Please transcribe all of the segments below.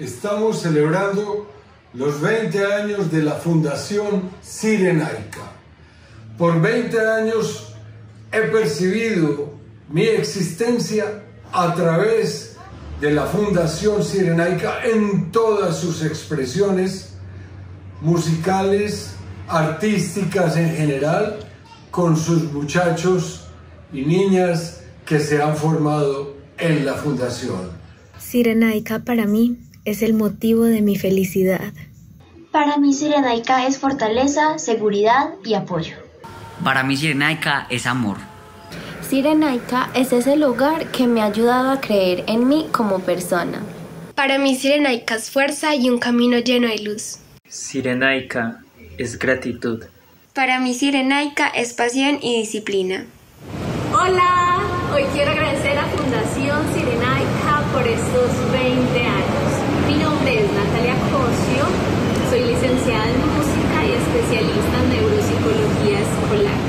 estamos celebrando los 20 años de la Fundación Sirenaica. Por 20 años he percibido mi existencia a través de la Fundación Sirenaica en todas sus expresiones musicales, artísticas en general, con sus muchachos y niñas que se han formado en la fundación. Sirenaica para mí es el motivo de mi felicidad. Para mí Sirenaica es fortaleza, seguridad y apoyo. Para mí Sirenaica es amor. Sirenaica es ese lugar que me ha ayudado a creer en mí como persona. Para mí Sirenaica es fuerza y un camino lleno de luz. Sirenaica es gratitud. Para mí Sirenaica es pasión y disciplina. Hola, hoy quiero agradecer a Fundación Sirenaica por estos 20 años. Mi nombre es Natalia Cosio, soy licenciada en música y especialista en neuropsicología escolar.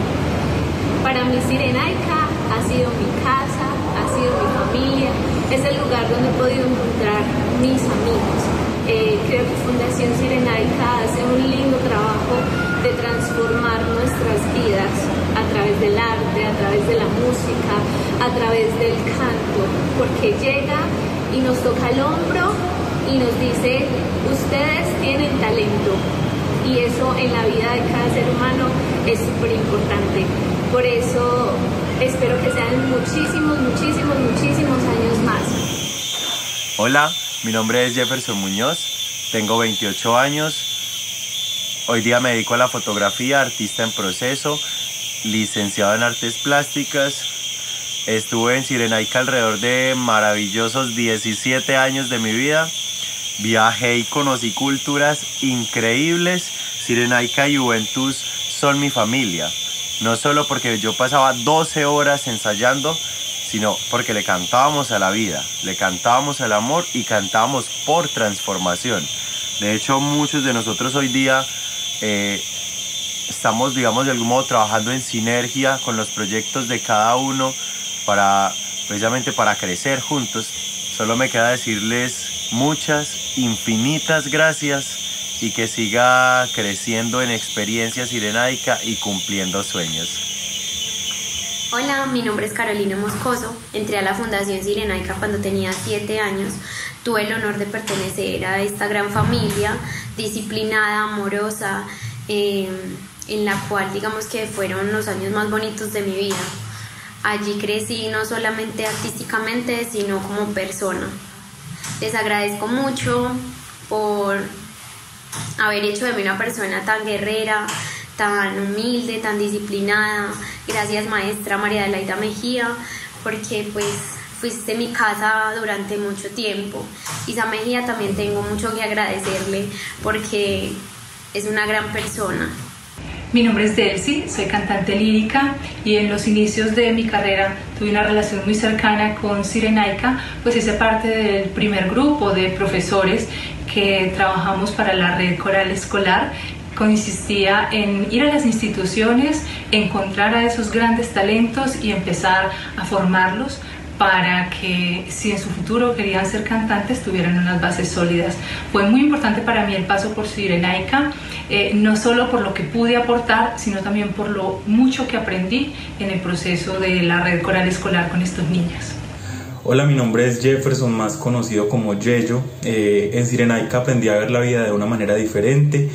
Para mí Sirenaica ha sido mi casa, ha sido mi familia, es el lugar donde he podido encontrar mis amigos. Eh, creo que Fundación Sirenaica hace un lindo trabajo de transformar nuestras vidas a través del arte, a través de la música, a través del canto, porque llega y nos toca el hombro y nos dice, ustedes tienen talento. Y eso en la vida de cada ser humano es súper importante. Por eso espero que sean muchísimos, muchísimos, muchísimos años más. Hola, mi nombre es Jefferson Muñoz, tengo 28 años, Hoy día me dedico a la fotografía, artista en proceso, licenciado en artes plásticas. Estuve en Sirenaica alrededor de maravillosos 17 años de mi vida. Viajé y conocí culturas increíbles. Sirenaica y Juventus son mi familia. No solo porque yo pasaba 12 horas ensayando, sino porque le cantábamos a la vida, le cantábamos al amor y cantábamos por transformación. De hecho, muchos de nosotros hoy día eh, estamos, digamos, de algún modo trabajando en sinergia con los proyectos de cada uno para, precisamente para crecer juntos. Solo me queda decirles muchas, infinitas gracias y que siga creciendo en experiencia sirenaica y cumpliendo sueños. Hola, mi nombre es Carolina Moscoso. Entré a la Fundación Sirenaica cuando tenía 7 años. Tuve el honor de pertenecer a esta gran familia disciplinada, amorosa, em, en la cual digamos que fueron los años más bonitos de mi vida. Allí crecí no solamente artísticamente, sino como persona. Les agradezco mucho por haber hecho de mí una persona tan guerrera, tan humilde, tan disciplinada. Gracias maestra María Adelaida Mejía, porque pues fuiste mi casa durante mucho tiempo. Isa Mejía también tengo mucho que agradecerle porque es una gran persona. Mi nombre es Delcy, soy cantante lírica y en los inicios de mi carrera tuve una relación muy cercana con Sirenaica, pues hice parte del primer grupo de profesores que trabajamos para la red coral escolar. Consistía en ir a las instituciones, encontrar a esos grandes talentos y empezar a formarlos para que si en su futuro querían ser cantantes tuvieran unas bases sólidas. Fue muy importante para mí el paso por Sirenaica, eh, no solo por lo que pude aportar, sino también por lo mucho que aprendí en el proceso de la red coral escolar con estos niños. Hola, mi nombre es Jefferson, más conocido como Yeyo. Eh, en Sirenaica aprendí a ver la vida de una manera diferente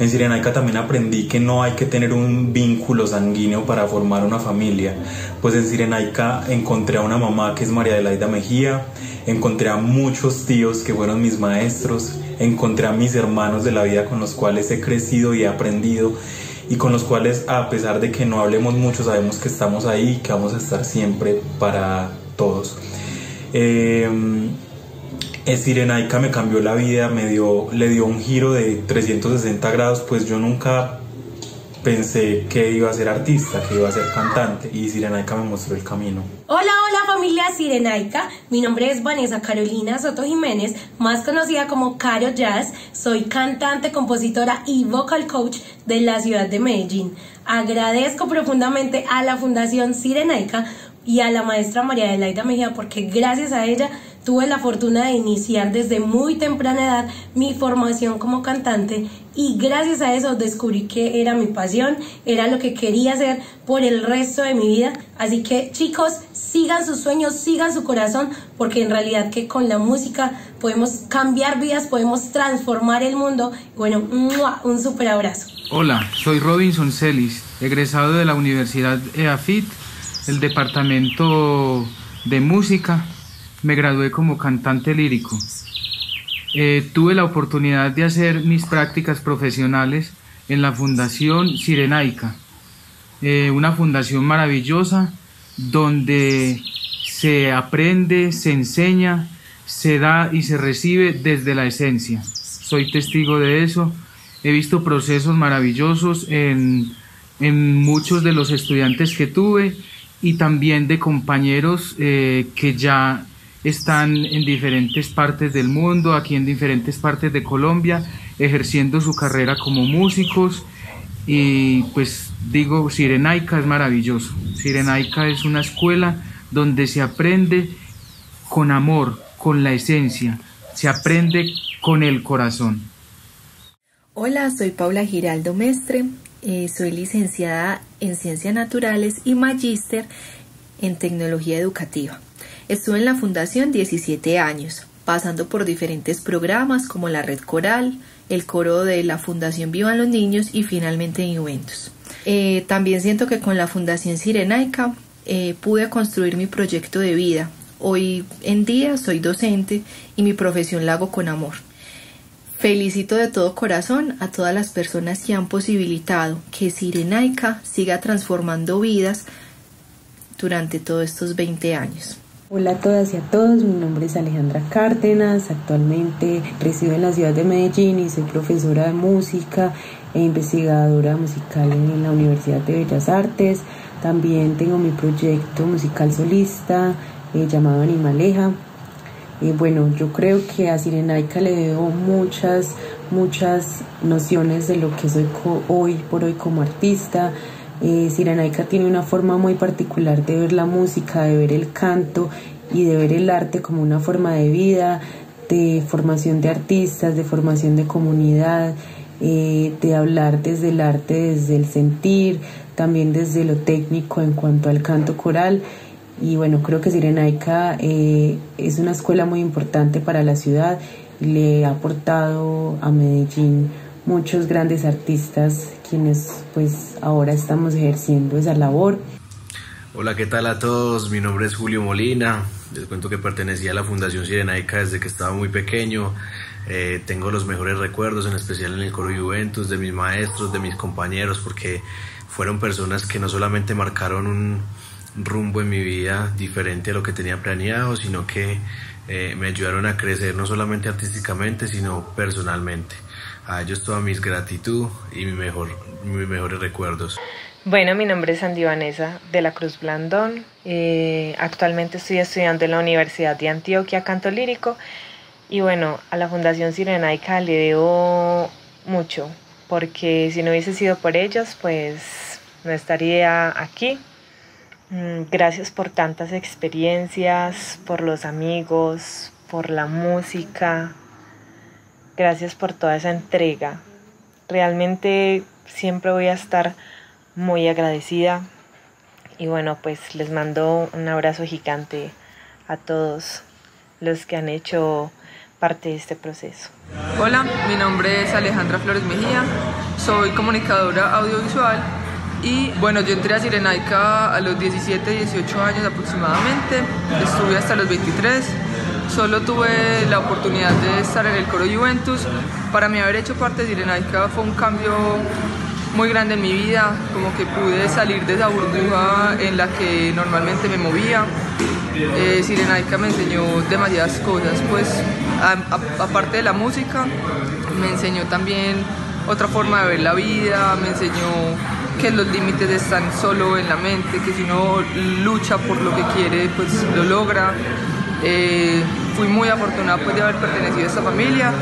en Sirenaica también aprendí que no hay que tener un vínculo sanguíneo para formar una familia. Pues en Sirenaica encontré a una mamá que es María Adelaida Mejía, encontré a muchos tíos que fueron mis maestros, encontré a mis hermanos de la vida con los cuales he crecido y he aprendido y con los cuales a pesar de que no hablemos mucho sabemos que estamos ahí y que vamos a estar siempre para todos. Eh, Sirenaica me cambió la vida, me dio, le dio un giro de 360 grados, pues yo nunca pensé que iba a ser artista, que iba a ser cantante y Sirenaica me mostró el camino. Hola, hola familia Sirenaica, mi nombre es Vanessa Carolina Soto Jiménez, más conocida como Caro Jazz, soy cantante, compositora y vocal coach de la ciudad de Medellín. Agradezco profundamente a la Fundación Sirenaica y a la maestra María Adelaida Mejía porque gracias a ella tuve la fortuna de iniciar desde muy temprana edad mi formación como cantante y gracias a eso descubrí que era mi pasión, era lo que quería hacer por el resto de mi vida. Así que chicos, sigan sus sueños, sigan su corazón, porque en realidad que con la música podemos cambiar vidas, podemos transformar el mundo. Bueno, un súper abrazo. Hola, soy Robinson Celis, egresado de la Universidad EAFIT, el Departamento de Música. Me gradué como cantante lírico. Eh, tuve la oportunidad de hacer mis prácticas profesionales en la Fundación Sirenaica, eh, una fundación maravillosa donde se aprende, se enseña, se da y se recibe desde la esencia. Soy testigo de eso He visto procesos maravillosos en, muchos de los estudiantes que tuve y también de compañeros eh, que ya están en diferentes partes del mundo, aquí en diferentes partes de Colombia, ejerciendo su carrera como músicos. Y pues digo, Sirenaica es maravilloso. Sirenaica es una escuela donde se aprende con amor, con la esencia, se aprende con el corazón. Hola, soy Paula Giraldo Mestre, eh, soy licenciada en Ciencias Naturales y magíster en Tecnología Educativa. Estuve en la Fundación 17 años, pasando por diferentes programas como la Red Coral, el coro de la Fundación Vivan los Niños y finalmente en Juventus. Eh, también siento que con la Fundación Sirenaica eh, pude construir mi proyecto de vida. Hoy en día soy docente y mi profesión la hago con amor. Felicito de todo corazón a todas las personas que han posibilitado que Sirenaica siga transformando vidas durante todos estos 20 años. Hola a todas y a todos, mi nombre es Alejandra Cárdenas, actualmente resido en la ciudad de Medellín y soy profesora de música e investigadora musical en la Universidad de Bellas Artes. También tengo mi proyecto musical solista eh, llamado Animaleja, bueno, yo creo que a Sirenaica le debo muchas, muchas nociones de lo que soy hoy por hoy como artista. Eh, Sirenaica tiene una forma muy particular de ver la música, de ver el canto y de ver el arte como una forma de vida, de formación de artistas, de formación de comunidad, eh, de hablar desde el arte, desde el sentir, también desde lo técnico en cuanto al canto coral. Y bueno, creo que Sirenaica eh, es una escuela muy importante para la ciudad y le ha aportado a Medellín muchos grandes artistas quienes pues ahora estamos ejerciendo esa labor. Hola, ¿qué tal a todos? Mi nombre es Julio Molina. Les cuento que pertenecía a la Fundación Sirenaica desde que estaba muy pequeño. Eh, tengo los mejores recuerdos, en especial en el coro Juventus, de mis maestros, de mis compañeros, porque fueron personas que no solamente marcaron un, rumbo en mi vida diferente a lo que tenía planeado, sino que eh, me ayudaron a crecer no solamente artísticamente, sino personalmente. A ellos toda mi gratitud y mi mejor, mis mejores recuerdos. Bueno, mi nombre es Andy Vanessa de la Cruz Blandón. Eh, actualmente estoy estudiando en la Universidad de Antioquia Canto Lírico. Y bueno, a la Fundación Sirenaica le debo mucho, porque si no hubiese sido por ellos, pues no estaría aquí Mm, gracias por tantas experiencias, por los amigos, por la música. Gracias por toda esa entrega. Realmente siempre voy a estar muy agradecida. Y bueno, pues les mando un abrazo gigante a todos los que han hecho parte de este proceso. Hola, mi nombre es Alejandra Flores Mejía, soy comunicadora audiovisual y bueno, yo entré a Sirenaica a los 17, 18 años aproximadamente, estuve hasta los 23. Solo tuve la oportunidad de estar en el coro Juventus. Para mí haber hecho parte de Sirenaica fue un cambio muy grande en mi vida, como que pude salir de esa burbuja en la que normalmente me movía. Eh, Sirenaica me enseñó demasiadas cosas, pues aparte de la música, me enseñó también otra forma de ver la vida, me enseñó que los límites están solo en la mente, que si uno lucha por lo que quiere, pues lo logra. Eh, fui muy afortunada pues, de haber pertenecido a esta familia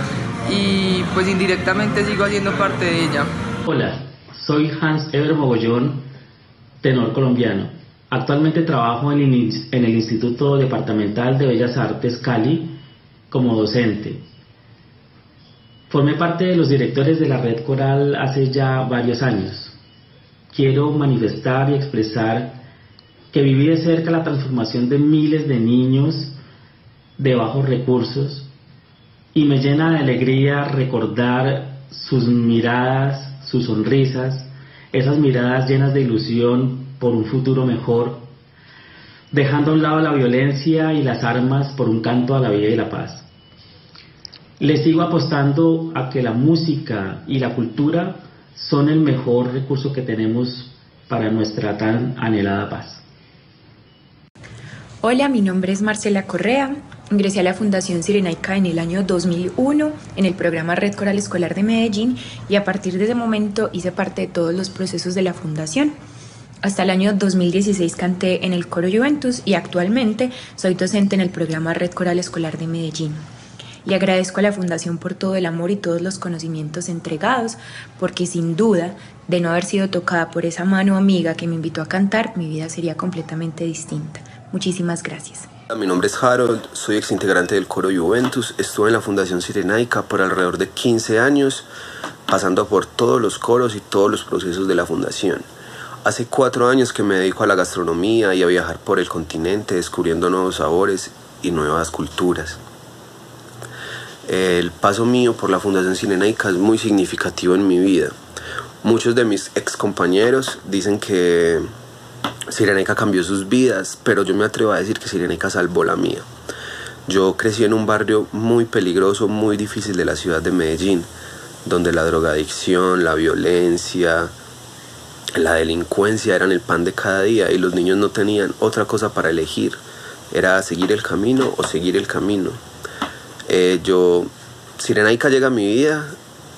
y pues indirectamente sigo haciendo parte de ella. Hola, soy Hans Eber Mogollón, tenor colombiano. Actualmente trabajo en el Instituto Departamental de Bellas Artes Cali como docente. Formé parte de los directores de la red coral hace ya varios años. Quiero manifestar y expresar que viví de cerca la transformación de miles de niños de bajos recursos y me llena de alegría recordar sus miradas, sus sonrisas, esas miradas llenas de ilusión por un futuro mejor, dejando a un lado la violencia y las armas por un canto a la vida y la paz. Les sigo apostando a que la música y la cultura son el mejor recurso que tenemos para nuestra tan anhelada paz. Hola, mi nombre es Marcela Correa. Ingresé a la Fundación Sirenaica en el año 2001 en el programa Red Coral Escolar de Medellín y a partir de ese momento hice parte de todos los procesos de la fundación. Hasta el año 2016 canté en el Coro Juventus y actualmente soy docente en el programa Red Coral Escolar de Medellín. Y agradezco a la Fundación por todo el amor y todos los conocimientos entregados, porque sin duda, de no haber sido tocada por esa mano amiga que me invitó a cantar, mi vida sería completamente distinta. Muchísimas gracias. Mi nombre es Harold, soy exintegrante del coro Juventus, estuve en la Fundación Sirenaica por alrededor de 15 años, pasando por todos los coros y todos los procesos de la fundación. Hace cuatro años que me dedico a la gastronomía y a viajar por el continente descubriendo nuevos sabores y nuevas culturas. El paso mío por la Fundación Sirenaica es muy significativo en mi vida. Muchos de mis ex compañeros dicen que Sirenaica cambió sus vidas, pero yo me atrevo a decir que Sirenaica salvó la mía. Yo crecí en un barrio muy peligroso, muy difícil de la ciudad de Medellín, donde la drogadicción, la violencia, la delincuencia eran el pan de cada día y los niños no tenían otra cosa para elegir. Era seguir el camino o seguir el camino. Eh, yo, Sirenaica llega a mi vida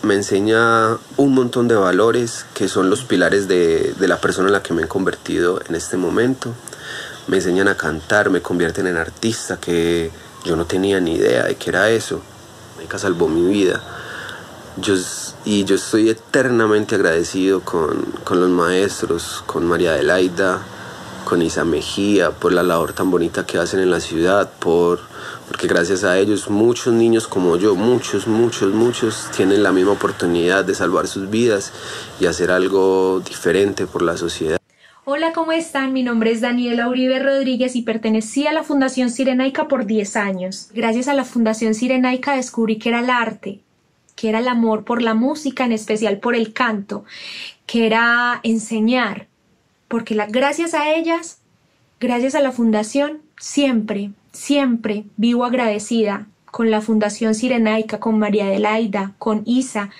me enseña un montón de valores que son los pilares de, la persona en la que me he convertido en este momento. Me enseñan a cantar, me convierten en artista, que yo no tenía ni idea de qué era eso. Me salvó mi vida. Yo, y yo estoy eternamente agradecido con, con los maestros, con María Adelaida, con Isa Mejía, por la labor tan bonita que hacen en la ciudad, por gracias a ellos muchos niños como yo, muchos, muchos, muchos tienen la misma oportunidad de salvar sus vidas y hacer algo diferente por la sociedad. Hola, ¿cómo están? Mi nombre es Daniela Uribe Rodríguez y pertenecí a la Fundación Sirenaica por 10 años. Gracias a la Fundación Sirenaica descubrí que era el arte, que era el amor por la música, en especial por el canto, que era enseñar, porque gracias a ellas, gracias a la Fundación, siempre, siempre vivo agradecida con la Fundación Sirenaica, con María Adelaida, con Isa.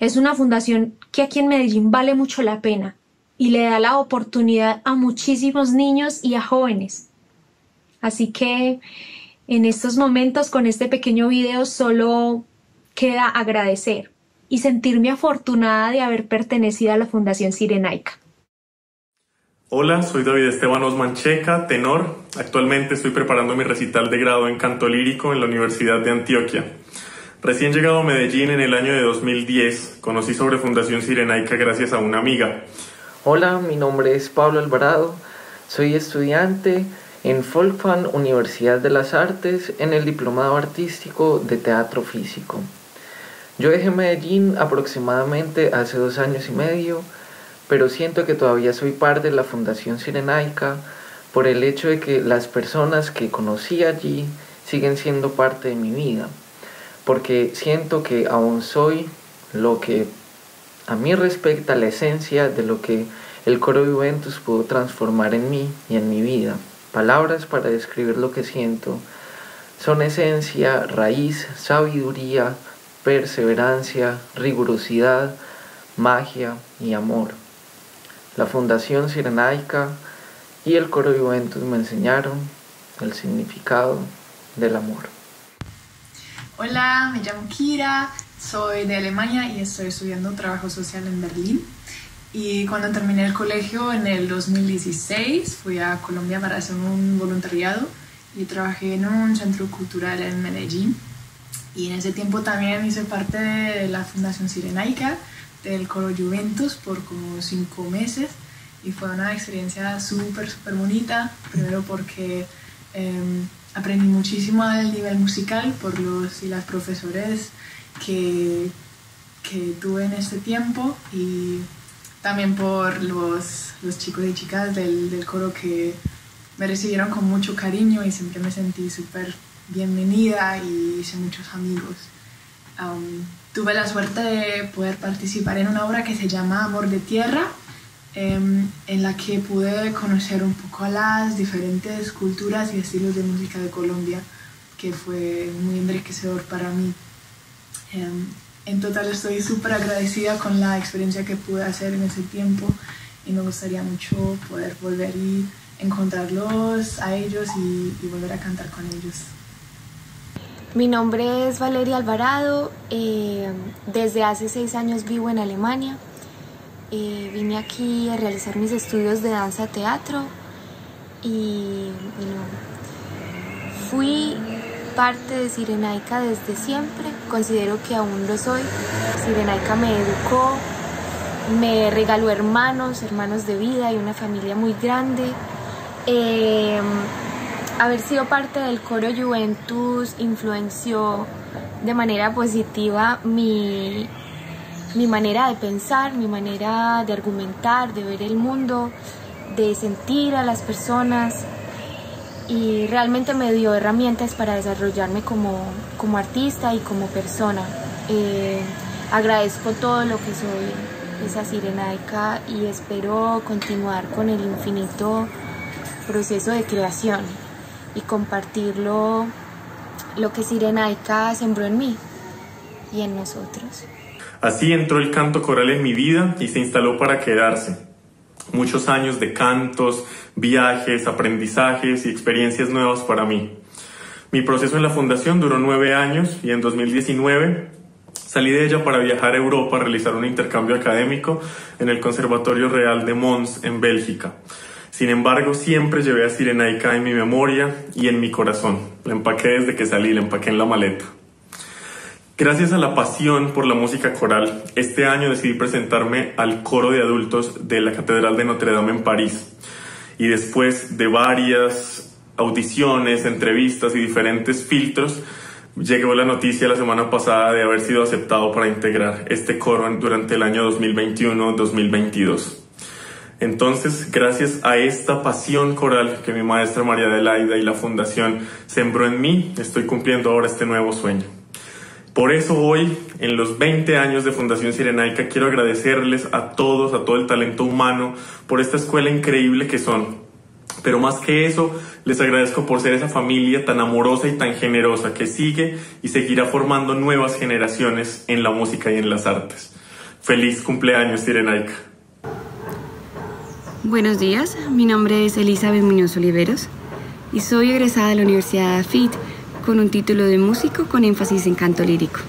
Es una fundación que aquí en Medellín vale mucho la pena y le da la oportunidad a muchísimos niños y a jóvenes. Así que en estos momentos con este pequeño video solo queda agradecer y sentirme afortunada de haber pertenecido a la Fundación Sirenaica. Hola, soy David Esteban Osman Checa, tenor. Actualmente estoy preparando mi recital de grado en canto lírico en la Universidad de Antioquia. Recién llegado a Medellín en el año de 2010, conocí sobre Fundación Sirenaica gracias a una amiga. Hola, mi nombre es Pablo Alvarado, soy estudiante en Folkfan Universidad de las Artes en el Diplomado Artístico de Teatro Físico. Yo dejé Medellín aproximadamente hace dos años y medio pero siento que todavía soy parte de la Fundación Sirenaica por el hecho de que las personas que conocí allí siguen siendo parte de mi vida, porque siento que aún soy lo que a mí respecta la esencia de lo que el coro Juventus pudo transformar en mí y en mi vida. Palabras para describir lo que siento son esencia, raíz, sabiduría, perseverancia, rigurosidad, magia y amor. La Fundación Sirenaica y el Coro Juventus me enseñaron el significado del amor. Hola, me llamo Kira, soy de Alemania y estoy estudiando trabajo social en Berlín. Y cuando terminé el colegio en el 2016 fui a Colombia para hacer un voluntariado y trabajé en un centro cultural en Medellín. Y en ese tiempo también hice parte de la Fundación Sirenaica del coro Juventus por como cinco meses y fue una experiencia súper, súper bonita, primero porque em, aprendí muchísimo al nivel musical por los y las profesores que, que tuve en este tiempo y también por los, los chicos y chicas del, del, coro que me recibieron con mucho cariño y siempre me sentí súper bienvenida y hice muchos amigos. Um, tuve la suerte de poder participar en una obra que se llama Amor de Tierra, em, en la que pude conocer un poco las diferentes culturas y estilos de música de Colombia, que fue muy enriquecedor para mí. Em, en total estoy súper agradecida con la experiencia que pude hacer en ese tiempo y me gustaría mucho poder volver y encontrarlos a ellos y, y volver a cantar con ellos. Mi nombre es Valeria Alvarado, eh, desde hace seis años vivo en Alemania. Eh, vine aquí a realizar mis estudios de danza teatro y fui parte de Sirenaica desde siempre, considero que aún lo soy. Sirenaica me educó, me regaló hermanos, hermanos de vida y una familia muy grande. Eh, haber sido parte del coro Juventus influenció de manera positiva mi, mi manera de pensar, mi manera de argumentar, de ver el mundo, de sentir a las personas y realmente me dio herramientas para desarrollarme como, como artista y como persona. Eh, agradezco todo lo que soy, esa sirenaica, y espero continuar con el infinito proceso de creación y compartirlo lo que Sirenaica sembró en mí y en nosotros. Así entró el canto coral en mi vida y se instaló para quedarse. Muchos años de cantos, viajes, aprendizajes y experiencias nuevas para mí. Mi proceso en la fundación duró nueve años y en 2019 salí de ella para viajar a Europa a realizar un intercambio académico en el Conservatorio Real de Mons en Bélgica. Sin embargo, siempre llevé a Sirenaica en mi memoria y en mi corazón. La empaqué desde que salí, la empaqué en la maleta. Gracias a la pasión por la música coral, este año decidí presentarme al coro de adultos de la Catedral de Notre Dame en París. Y después de varias audiciones, entrevistas y diferentes filtros, llegó la noticia la semana pasada de haber sido aceptado para integrar este coro durante el año 2021-2022. Entonces, gracias a esta pasión coral que mi maestra María Adelaida y la Fundación sembró en mí, estoy cumpliendo ahora este nuevo sueño. Por eso hoy, en los 20 años de Fundación Sirenaica, quiero agradecerles a todos, a todo el talento humano, por esta escuela increíble que son. Pero más que eso, les agradezco por ser esa familia tan amorosa y tan generosa que sigue y seguirá formando nuevas generaciones en la música y en las artes. Feliz cumpleaños, Sirenaica. Buenos días, mi nombre es Elizabeth Muñoz Oliveros y soy egresada de la Universidad de AFIT con un título de músico con énfasis en canto lírico.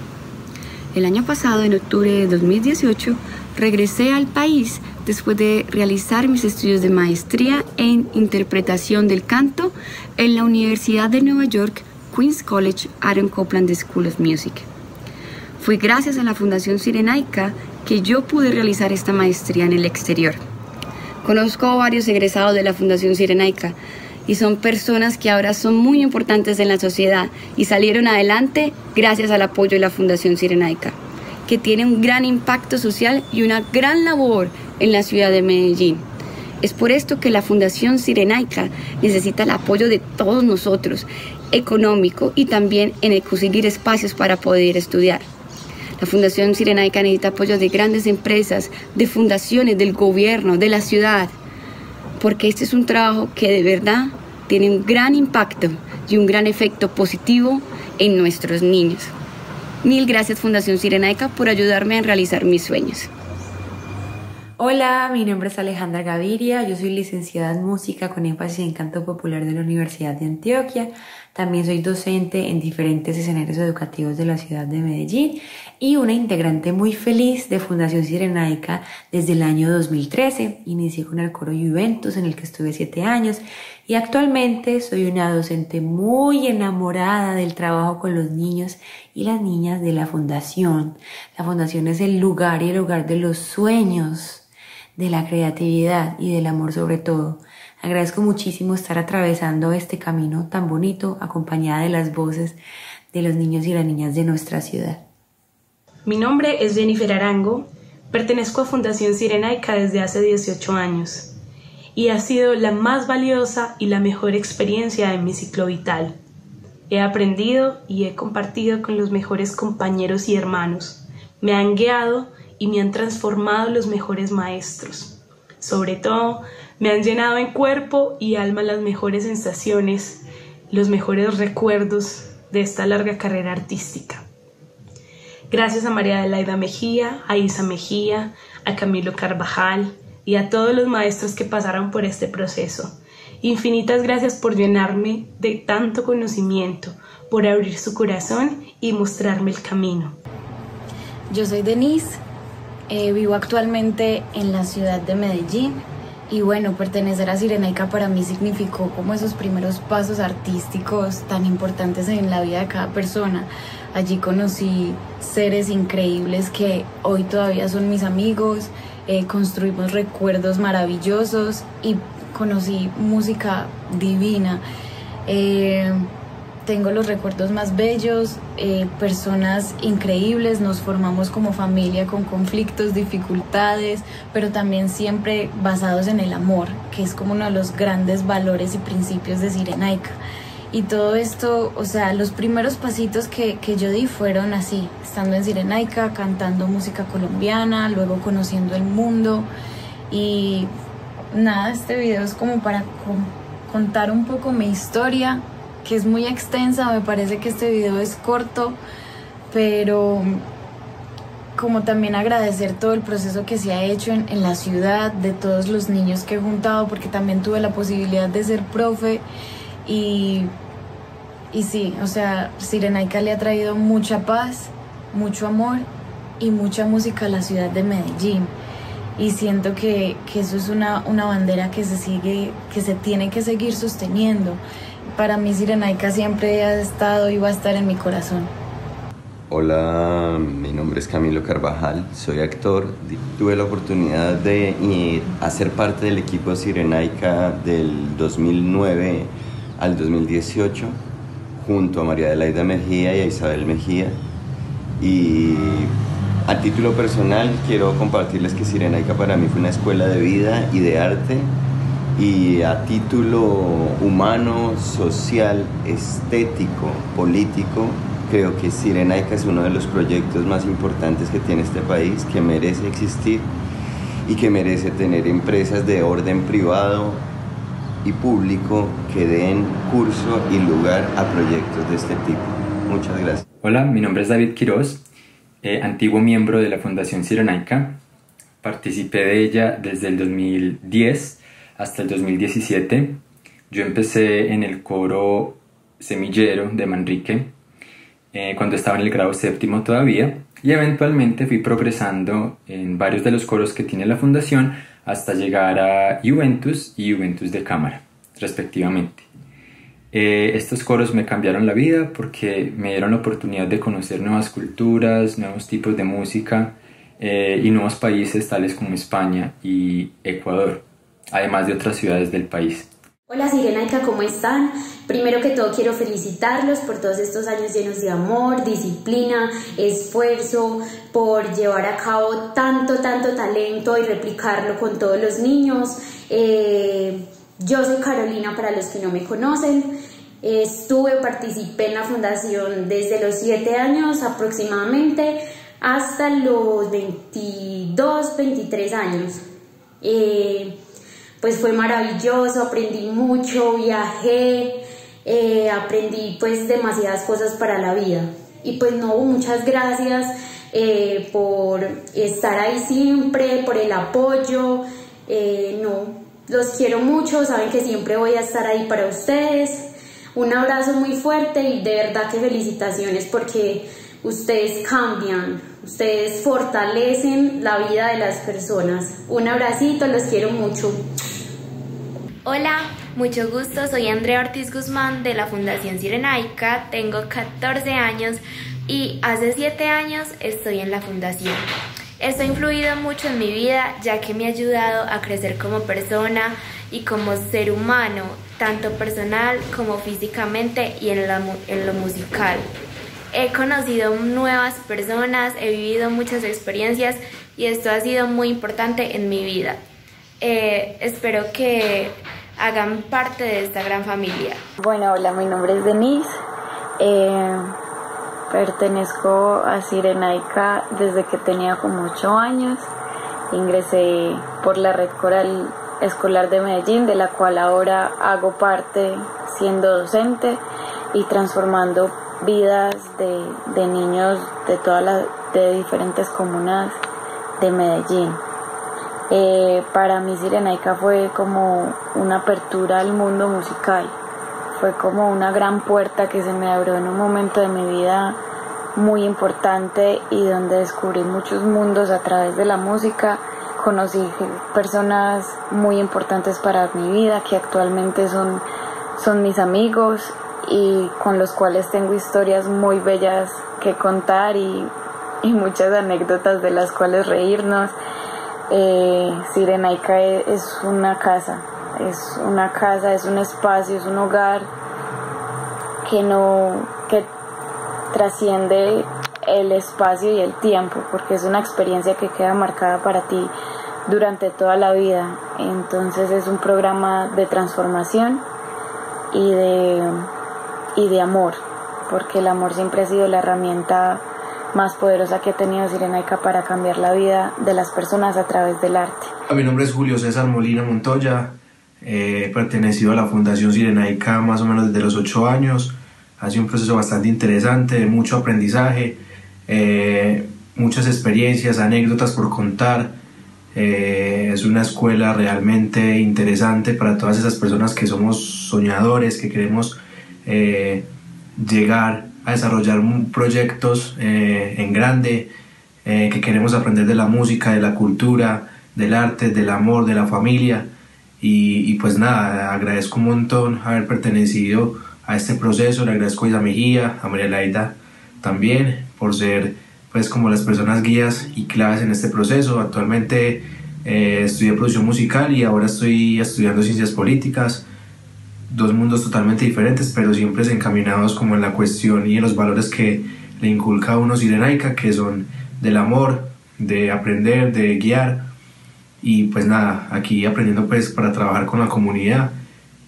El año pasado, en octubre de 2018, regresé al país después de realizar mis estudios de maestría en interpretación del canto en la Universidad de Nueva York, Queens College Aaron Copland School of Music. Fue gracias a la Fundación Sirenaica que yo pude realizar esta maestría en el exterior. Conozco varios egresados de la Fundación Sirenaica y son personas que ahora son muy importantes en la sociedad y salieron adelante gracias al apoyo de la Fundación Sirenaica, que tiene un gran impacto social y una gran labor en la ciudad de Medellín. Es por esto que la Fundación Sirenaica necesita el apoyo de todos nosotros, económico y también en conseguir espacios para poder estudiar. La Fundación Sirenaica necesita apoyo de grandes empresas, de fundaciones, del gobierno, de la ciudad, porque este es un trabajo que de verdad tiene un gran impacto y un gran efecto positivo en nuestros niños. Mil gracias Fundación Sirenaica por ayudarme a realizar mis sueños. Hola, mi nombre es Alejandra Gaviria, yo soy licenciada en música con énfasis en canto popular de la Universidad de Antioquia. También soy docente en diferentes escenarios educativos de la ciudad de Medellín y una integrante muy feliz de Fundación Sirenaica desde el año 2013. Inicié con el coro Juventus en el que estuve siete años y actualmente soy una docente muy enamorada del trabajo con los niños y las niñas de la fundación. La fundación es el lugar y el hogar de los sueños de la creatividad y del amor sobre todo. Agradezco muchísimo estar atravesando este camino tan bonito acompañada de las voces de los niños y las niñas de nuestra ciudad. Mi nombre es Jennifer Arango, pertenezco a Fundación Sirenaica desde hace 18 años y ha sido la más valiosa y la mejor experiencia en mi ciclo vital. He aprendido y he compartido con los mejores compañeros y hermanos. Me han guiado y me han transformado los mejores maestros. Sobre todo, me han llenado en cuerpo y alma las mejores sensaciones, los mejores recuerdos de esta larga carrera artística. Gracias a María Adelaida Mejía, a Isa Mejía, a Camilo Carvajal y a todos los maestros que pasaron por este proceso. Infinitas gracias por llenarme de tanto conocimiento, por abrir su corazón y mostrarme el camino. Yo soy Denise, eh, vivo actualmente en la ciudad de Medellín y bueno, pertenecer a Sirenaica para mí significó como esos primeros pasos artísticos tan importantes en la vida de cada persona. Allí conocí seres increíbles que hoy todavía son mis amigos, eh, construimos recuerdos maravillosos y conocí música divina. Eh, tengo los recuerdos más bellos, eh, personas increíbles, nos formamos como familia con conflictos, dificultades, pero también siempre basados en el amor, que es como uno de los grandes valores y principios de Sirenaica. Y todo esto, o sea, los primeros pasitos que, que yo di fueron así, estando en Sirenaica, cantando música colombiana, luego conociendo el mundo. Y nada, este video es como para contar un poco mi historia, que es muy extensa, me parece que este video es corto, pero como también agradecer todo el proceso que se ha hecho en, en, la ciudad, de todos los niños que he juntado, porque también tuve la posibilidad de ser profe y, y sí, o sea, Sirenaica le ha traído mucha paz, mucho amor y mucha música a la ciudad de Medellín. Y siento que, que eso es una, una bandera que se sigue, que se tiene que seguir sosteniendo para mí Sirenaica siempre ha estado y va a estar en mi corazón. Hola, mi nombre es Camilo Carvajal, soy actor. Tuve la oportunidad de hacer parte del equipo Sirenaica del 2009 al 2018 junto a María Adelaida Mejía y a Isabel Mejía. Y a título personal quiero compartirles que Sirenaica para mí fue una escuela de vida y de arte y a título humano, social, estético, político, creo que Sirenaica es uno de los proyectos más importantes que tiene este país, que merece existir y que merece tener empresas de orden privado y público que den curso y lugar a proyectos de este tipo. Muchas gracias. Hola, mi nombre es David Quiroz, eh, antiguo miembro de la Fundación Sirenaica. Participé de ella desde el 2010 hasta el 2017. Yo empecé en el coro semillero de Manrique eh, cuando estaba en el grado séptimo todavía y eventualmente fui progresando en varios de los coros que tiene la fundación hasta llegar a Juventus y Juventus de Cámara, respectivamente. Eh, estos coros me cambiaron la vida porque me dieron la oportunidad de conocer nuevas culturas, nuevos tipos de música eh, y nuevos países tales como España y Ecuador además de otras ciudades del país. Hola Sirenaica, ¿cómo están? Primero que todo quiero felicitarlos por todos estos años llenos de amor, disciplina, esfuerzo, por llevar a cabo tanto, tanto talento y replicarlo con todos los niños. Eh, yo soy Carolina para los que no me conocen. Estuve, participé en la fundación desde los 7 años aproximadamente hasta los 22, 23 años. Eh, pues fue maravilloso, aprendí mucho, viajé, eh, aprendí pues demasiadas cosas para la vida. Y pues no, muchas gracias eh, por estar ahí siempre, por el apoyo. Eh, no, los quiero mucho, saben que siempre voy a estar ahí para ustedes. Un abrazo muy fuerte y de verdad que felicitaciones porque ustedes cambian, ustedes fortalecen la vida de las personas. Un abracito, los quiero mucho. Hola, mucho gusto, soy Andrea Ortiz Guzmán de la Fundación Sirenaica, tengo 14 años y hace 7 años estoy en la fundación. Esto ha influido mucho en mi vida ya que me ha ayudado a crecer como persona y como ser humano, tanto personal como físicamente y en, en lo musical. He conocido nuevas personas, he vivido muchas experiencias y esto ha sido muy importante en mi vida. Eh, espero que hagan parte de esta gran familia. Bueno, hola, mi nombre es Denise. Eh, pertenezco a Sirenaica desde que tenía como 8 años. Ingresé por la red coral escolar de Medellín, de la cual ahora hago parte siendo docente y transformando vidas de, niños de todas las de diferentes comunas de Medellín. Eh, para mí Sirenaica fue como una apertura al mundo musical, fue como una gran puerta que se me abrió en un momento de mi vida muy importante y donde descubrí muchos mundos a través de la música, conocí personas muy importantes para mi vida que actualmente son, son mis amigos y con los cuales tengo historias muy bellas que contar y, muchas anécdotas de las cuales reírnos. Eh, Sirenaica es una casa, es una casa, es un espacio, es un hogar que no que trasciende el espacio y el tiempo, porque es una experiencia que queda marcada para ti durante toda la vida. Entonces es un programa de transformación y de y de amor, porque el amor siempre ha sido la herramienta más poderosa que ha tenido Sirenaica para cambiar la vida de las personas a través del arte. Mi nombre es Julio César Molina Montoya, he pertenecido a la Fundación Sirenaica más o menos desde los ocho años. Ha sido un proceso bastante interesante, mucho aprendizaje, eh, muchas experiencias, anécdotas por contar. Eh, es una escuela realmente interesante para todas esas personas que somos soñadores, que queremos eh, llegar a desarrollar proyectos eh, en grande, eh, que queremos aprender de la música, de la cultura, del arte, del amor, de la familia. Y, pues nada, agradezco un montón haber pertenecido a este proceso, le agradezco a Isa Mejía, a María Laida también por ser pues como las personas guías y claves en este proceso. Actualmente estudié producción musical y ahora estoy estudiando ciencias políticas dos mundos totalmente diferentes, pero siempre encaminados como en la cuestión y en los valores que le inculca a uno Sirenaica, que son del amor, de aprender, de guiar. Y pues nada, aquí aprendiendo pues para trabajar con la comunidad.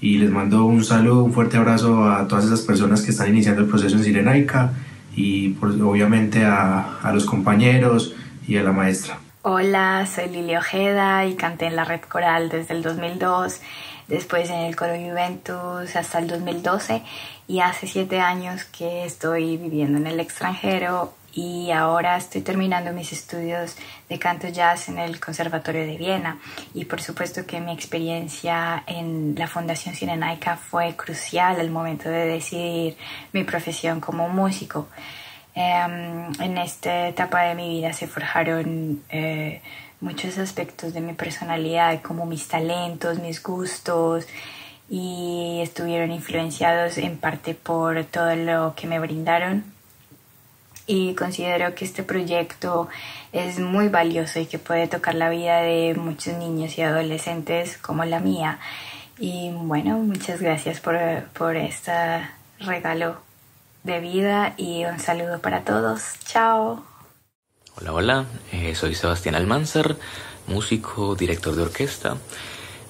Y les mando un saludo, un fuerte abrazo a todas esas personas que están iniciando el proceso en Sirenaica y por, obviamente a, a los compañeros y a la maestra. Hola, soy Lili Ojeda y canté en la red coral desde el 2002 después en el Coro Juventus hasta el 2012 y hace siete años que estoy viviendo en el extranjero y ahora estoy terminando mis estudios de canto jazz en el Conservatorio de Viena y por supuesto que mi experiencia en la Fundación Sirenaica fue crucial al momento de decidir mi profesión como músico. Em, en esta etapa de mi vida se forjaron eh, muchos aspectos de mi personalidad, como mis talentos, mis gustos, y estuvieron influenciados en parte por todo lo que me brindaron. Y considero que este proyecto es muy valioso y que puede tocar la vida de muchos niños y adolescentes como la mía. Y bueno, muchas gracias por, por este regalo de vida y un saludo para todos. Chao. Hola, hola, eh, soy Sebastián Almanzar, músico, director de orquesta.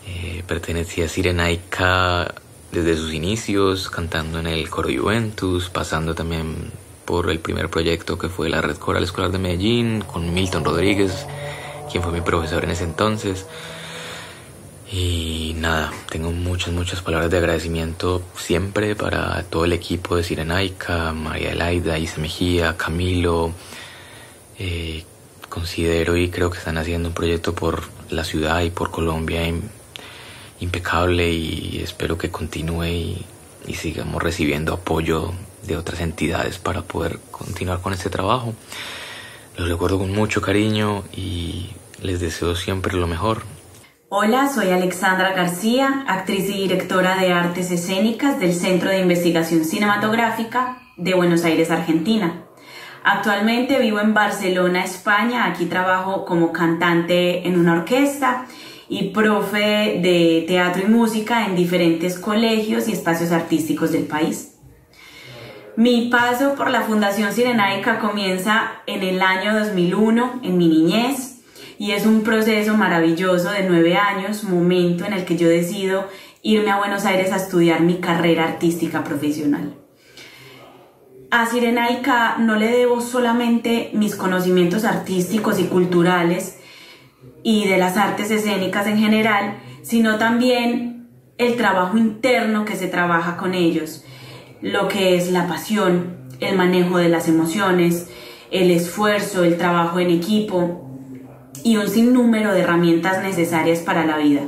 Eh, pertenecí a Sirenaica desde sus inicios, cantando en el coro Juventus, pasando también por el primer proyecto que fue la Red Coral Escolar de Medellín, con Milton Rodríguez, quien fue mi profesor en ese entonces. Y nada, tengo muchas, muchas palabras de agradecimiento siempre para todo el equipo de Sirenaica, María Elaida, Isa Mejía, Camilo, eh, considero y creo que están haciendo un proyecto por la ciudad y por Colombia impecable y espero que continúe y, sigamos recibiendo apoyo de otras entidades para poder continuar con este trabajo. Los recuerdo con mucho cariño y les deseo siempre lo mejor. Hola, soy Alexandra García, actriz y directora de artes escénicas del Centro de Investigación Cinematográfica de Buenos Aires, Argentina. Actualmente vivo en Barcelona, España. Aquí trabajo como cantante en una orquesta y profe de teatro y música en diferentes colegios y espacios artísticos del país. Mi paso por la Fundación Sirenaica comienza en el año 2001, en mi niñez, y es un proceso maravilloso de nueve años, momento en el que yo decido irme a Buenos Aires a estudiar mi carrera artística profesional. A Sirenaica no le debo solamente mis conocimientos artísticos y culturales y de las artes escénicas en general, sino también el trabajo interno que se trabaja con ellos, lo que es la pasión, el manejo de las emociones, el esfuerzo, el trabajo en equipo y un sinnúmero de herramientas necesarias para la vida.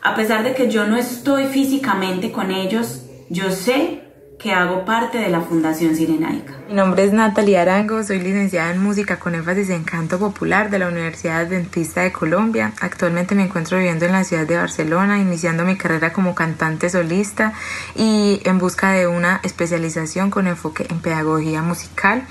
A pesar de que yo no estoy físicamente con ellos, yo sé que hago parte de la Fundación Sirenaica. Mi nombre es Natalia Arango, soy licenciada en música con énfasis en canto popular de la Universidad Adventista de Colombia. Actualmente me encuentro viviendo en la ciudad de Barcelona, iniciando mi carrera como cantante solista y en busca de una especialización con enfoque en pedagogía musical.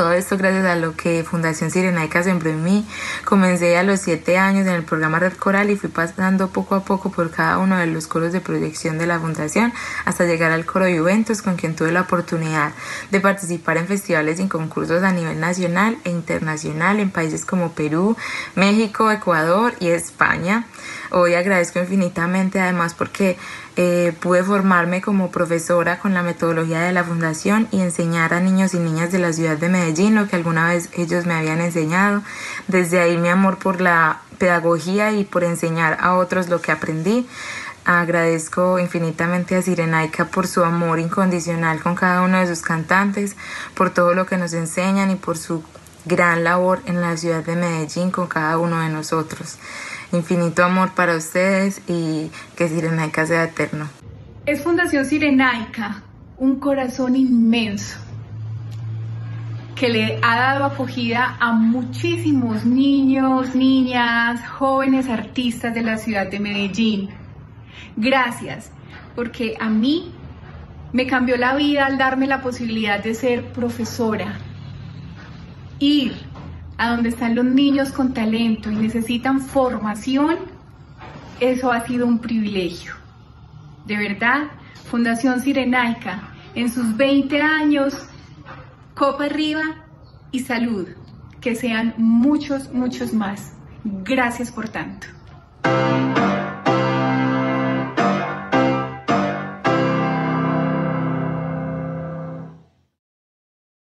Todo esto gracias a lo que Fundación Sirenaica sembró en mí. Comencé a los siete años en el programa Red Coral y fui pasando poco a poco por cada uno de los coros de proyección de la Fundación hasta llegar al coro Juventus con quien tuve la oportunidad de participar en festivales y concursos a nivel nacional e internacional en países como Perú, México, Ecuador y España. Hoy agradezco infinitamente además porque eh, pude formarme como profesora con la metodología de la fundación y enseñar a niños y niñas de la ciudad de Medellín lo que alguna vez ellos me habían enseñado. Desde ahí mi amor por la pedagogía y por enseñar a otros lo que aprendí. Agradezco infinitamente a Sirenaica por su amor incondicional con cada uno de sus cantantes, por todo lo que nos enseñan y por su gran labor en la ciudad de Medellín con cada uno de nosotros infinito amor para ustedes y que Sirenaica sea eterno. Es Fundación Sirenaica, un corazón inmenso que le ha dado acogida a muchísimos niños, niñas, jóvenes artistas de la ciudad de Medellín. Gracias, porque a mí me cambió la vida al darme la posibilidad de ser profesora. Ir a donde están los niños con talento y necesitan formación, eso ha sido un privilegio. De verdad, Fundación Sirenaica, en sus 20 años, copa arriba y salud. Que sean muchos, muchos más. Gracias por tanto.